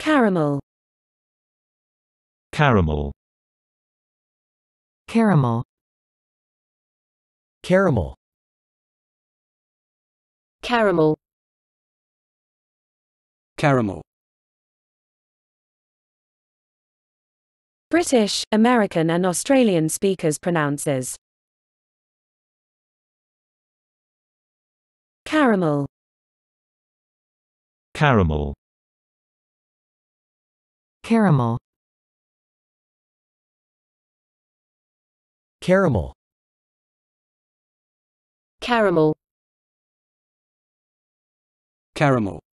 Caramel. Caramel. caramel, Caramel. Caramel. Caramel. British, American and Australian speakers pronounces Caramel. Caramel. Caramel, Caramel. Caramel. Caramel.